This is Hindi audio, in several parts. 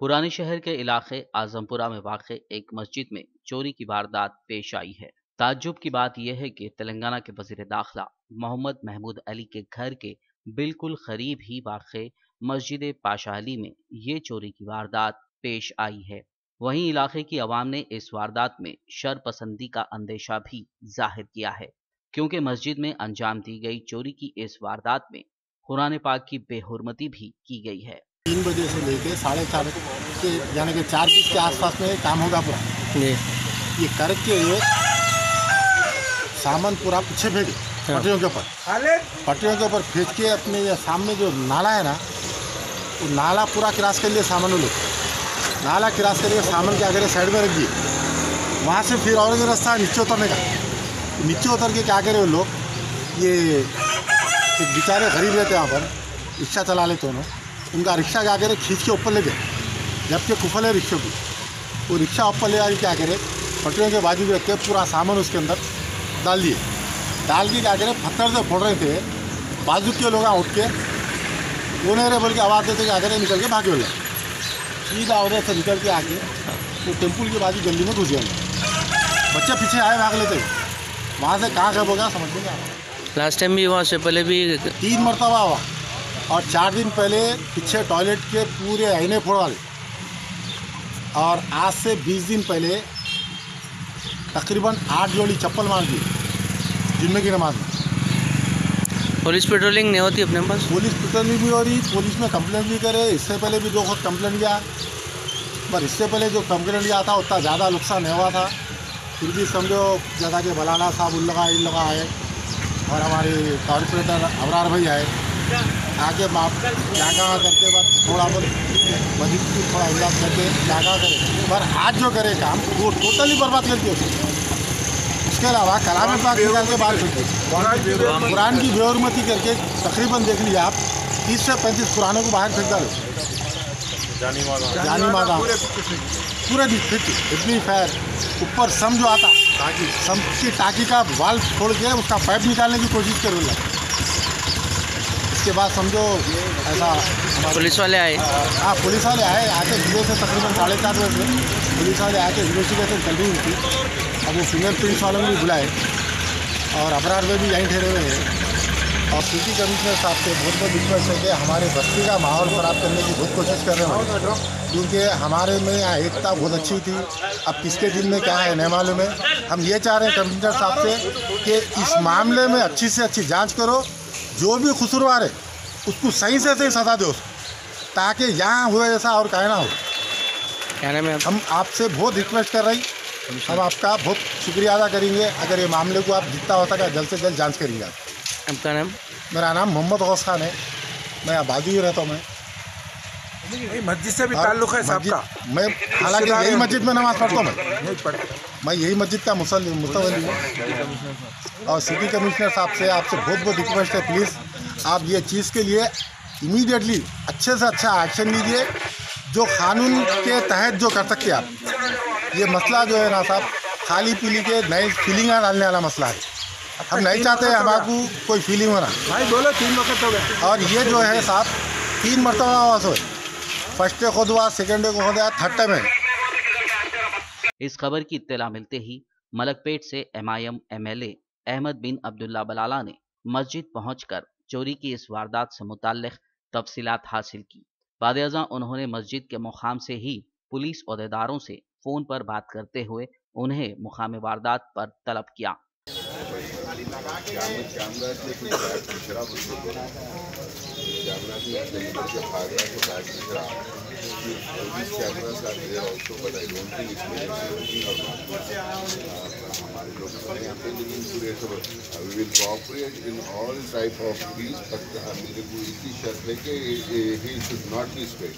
पुराने शहर के इलाके आजमपुरा में वाक़ एक मस्जिद में चोरी की वारदात पेश आई है। ताज्जुब की बात यह है कि तेलंगाना के वज़ीर दाखिला मोहम्मद महमूद अली के घर के बिल्कुल करीब ही वाक़ मस्जिद पाशा अली में ये चोरी की वारदात पेश आई है। वहीं इलाके की आवाम ने इस वारदात में शर पसंदी का अंदेशा भी ज़ाहिर किया है, क्योंकि मस्जिद में अंजाम दी गई चोरी की इस वारदात में कुरान पाक की बेहरमती भी की गई है। तीन बजे से लेके साढ़े चार के यानी कि चार बीस के आसपास में काम होगा पूरा। जी। ये करके सामान पूरा पीछे फेंके पटरियों के ऊपर। पटरियों के ऊपर फेंक के अपने ये सामने जो नाला है ना वो नाला पूरा क्रॉस कर लिए सामान वो लोग नाला क्रॉस करके सामान के आगे साइड में रख दिए। वहाँ से फिर और रास्ता है नीचे उतरने का। नीचे उतर के क्या करे वो लोग? ये बेचारे गरीब रहते हैं वहाँ पर रिक्शा चला लेते उन्होंने उनका रिक्शा क्या करे? खींच के ऊपर ले गए जबकि कुफल है रिक्शे की। वो रिक्शा ऊपर ले आके क्या करे? पटरियों के बाजू में रख के पूरा सामान उसके अंदर डाल दिए। डाल के क्या करे? पत्थर से फोड़ रहे थे। बाजू के लोग उठ के वो नहीं रहे बोल के आवाज़ देते क्या करे निकल के भागे बोले सीधा उधर से निकल के आके वो टेंपल के बाजू गली में घुस गए। बच्चे पीछे आए भाग लेते। वहाँ से कहाँ गए गया समझ में नहीं आ लास्ट टाइम भी वहाँ से पहले भी तीन मरतबा हुआ। और चार दिन पहले पीछे टॉयलेट के पूरे आईने फोड़ और आज से बीस दिन पहले तकरीबन आठ जोड़ी चप्पल मार दी जुम्मे की नमाज़। में पुलिस पेट्रोलिंग नहीं होती अपने पास? पुलिस पेट्रोलिंग भी हो रही पुलिस में कंप्लेंट भी करे इससे पहले भी दो खुद कंप्लेंट किया। पर इससे पहले जो कंप्लेंट किया था उतना ज़्यादा नुकसान नहीं हुआ था। फिर भी समझो जैसा कि बलाना साहब उन लगा इन लगा आए और हमारे कॉरपोरेटर अबरार भाई आए। आगे माप जागा करते बाद थोड़ा बहुत मस्जिद की थोड़ा इलाज करके जागा करे। पर आज जो करे काम वो टोटली बर्बाद कर दिया। उसके अलावा कलाम पाक निकाल के बाहर दिए कुरान की बेहरमती करके तकरीबन देख लीजिए आप तीस से पैंतीस कुरानों को बाहर फेंक डालो। जानी मादा पूरे दिन फिट इतनी फैर ऊपर सम जो आता सम की टाकी का वाल छोड़ के उसका पाइप निकालने की कोशिश कर। रहा है उसके बाद समझो ऐसा पुलिस वाले आए। हाँ पुलिस वाले आए आके ज़िले से तकरीबन साढ़े चार बजे पुलिस वाले आके इन्वेस्टिगेशन चल रही थी अब वो फिंगर प्रिंट्स वालों ने भी बुलाए और अपराध में भी यहीं ठहरे हुए हैं। और सिटी कमिश्नर साहब से बहुत बहुत रिक्वेस्ट है कि हमारे बस्ती का माहौल ख़राब करने की बहुत कोशिश कर रहे हैं। क्योंकि हमारे में यहाँ एकता बहुत अच्छी थी। अब किसके दिन में क्या है नहीं मालूम है। हम ये चाह रहे हैं कमिश्नर साहब से कि इस मामले में अच्छी से अच्छी जाँच करो जो भी खुशरवार है उसको सही से सही सजा दो। ताकि यहाँ हुए ऐसा और कहीं ना हो। कहने में हम आपसे बहुत रिक्वेस्ट कर रही हम आपका बहुत शुक्रिया अदा करेंगे। अगर ये मामले को आप जितना हो सका जल्द से जल्द जाँच करेंगे आप। आपका नाम? मेरा नाम मोहम्मद गौस खान है। मैं आबादी ही रहता हूँ मैं। मस्जिद से भी ताल्लुक है सबका। मैं हालाँकि यही मस्जिद में नमाज़ पढ़ता हूँ। मैं मैं यही मस्जिद का मुसल मुतवली हूँ। और सिटी कमिश्नर साहब से आपसे बहुत बहुत रिक्वेस्ट है प्लीज़ आप ये चीज़ के लिए इमीडिएटली अच्छे से अच्छा एक्शन लीजिए जो कानून के तहत जो कर सकते आप। ये मसला जो है ना साहब खाली पीली के नई फीलिंग डालने वाला मसला है। हम नहीं चाहते हमारे कोई फीलिंग होना भाई बोलो तीन वक्त हो गए और ये जो है साहब तीन मरतबा हुआ सो फ़र्स्ट खुद हुआ, सेकेंड को खुद हुआ, थर्ड टाइम है। इस खबर की इत्तला मिलते ही मलकपेट से एमआईएम एमएलए अहमद बिन अब्दुल्ला बलाला ने मस्जिद पहुंचकर चोरी की इस वारदात से मुताल्लिक तफसीलात हासिल की। बाद उन्होंने मस्जिद के मुकाम से ही पुलिस अहदेदारों से फ़ोन पर बात करते हुए उन्हें मुकाम वारदात पर तलब किया। कुछ बैग उसको के भाग रहा तो बैग में शराब कैमरा से आगे दे रहा उसको डोंट थिंक इसमें सेफ्टी और हमारे लोग तो यहाँ लेकिन पूरे सब। We will cooperate in all type of peace but मेरे को इसकी शर्त है कि he should not be spared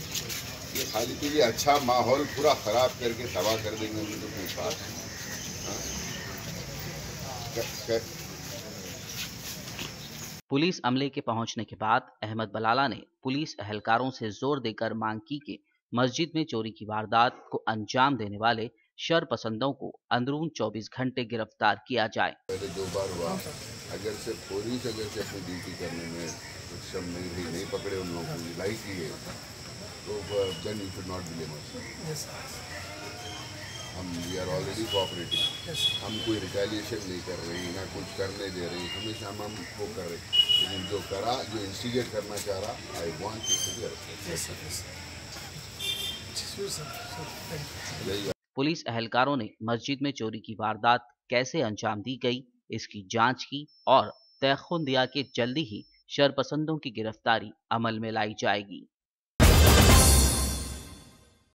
ये खाली अच्छा माहौल पूरा ख़राब करके तबाह कर देंगे उनकी कोई बात नहीं। पुलिस अमले के पहुँचने के बाद अहमद बलाला ने पुलिस एहलकारों से ज़ोर देकर मांग की कि मस्जिद में चोरी की वारदात को अंजाम देने वाले शर पसंदों को अंदरून 24 घंटे गिरफ़्तार किया जाए। पहले दो बार हुआ। अगर से पुलिस अगर से अपनी ड्यूटी करने में सक्षम नहीं रही नहीं पकड़े उन लोगों को लाई की है तो then you should not us हम वी आर ऑलरेडी कोऑपरेटिंग हम कोई रिटेलिएशन नहीं कर रहे हैं ना कुछ करने दे रहे हैं। हमेशा हम हम वो कर रहे हैं। लेकिन जो करा जो इंस्टिगेट करना चाह रहा आई वांट टू पुलिस अहलकारों ने मस्जिद में चोरी की वारदात कैसे अंजाम दी गई इसकी जाँच की और तयखुन दिया कि जल्दी ही शरपसंदों की गिरफ्तारी अमल में लाई जाएगी।